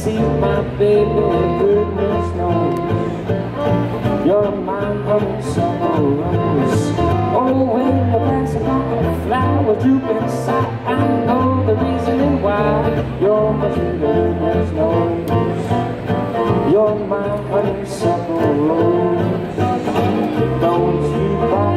see my baby, goodness knows. You're my honeysuckle rose. Oh, when the passing on flowers droop inside, I know the reason why. You're my goodness knows. You're my honeysuckle rose. Don't you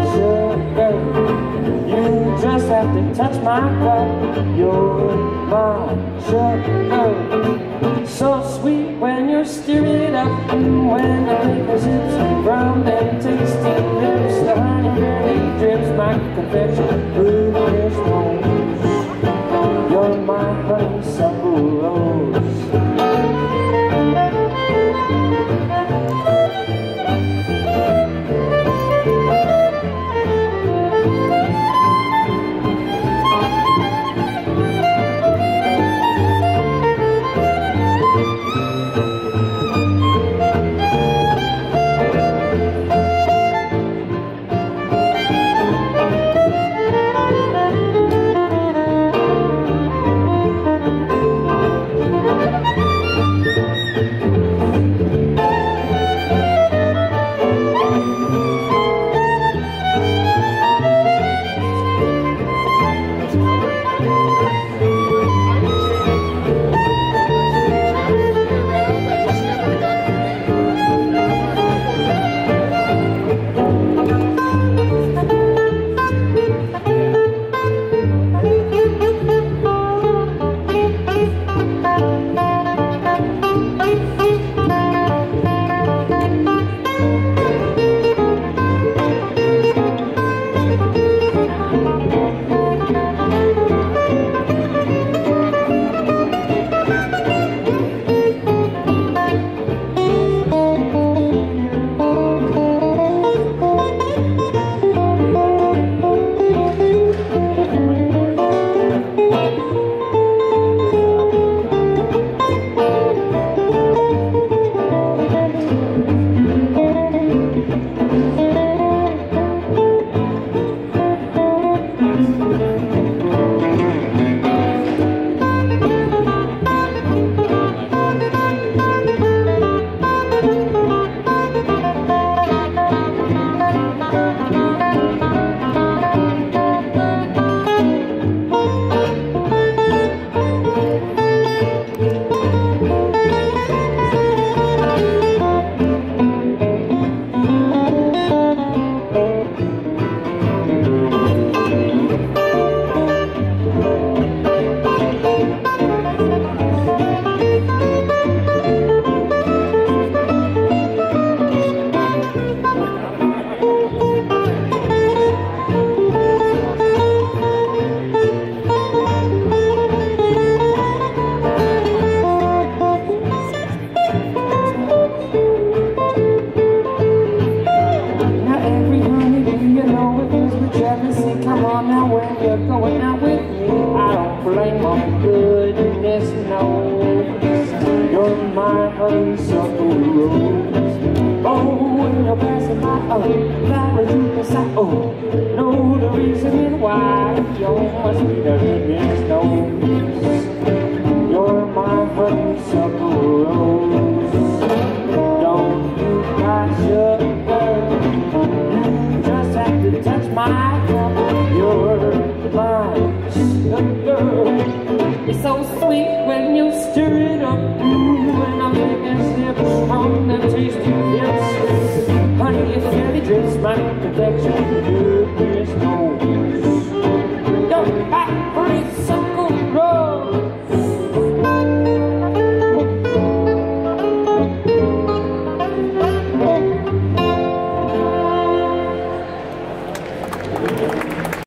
have to touch my cup. You're my sugar. So sweet when you're stirring it up. When the liquor zips from them tasty lips. The honey drips my confection You're my honeysuckle rose. Oh, when you're passing by, oh, flowers you beside, oh, know the reason why you're my sweeter goodness knows. You're my honeysuckle rose. Don't you cry sugar? You just have to touch my cup. You're my sugar. It's so sweet when protection.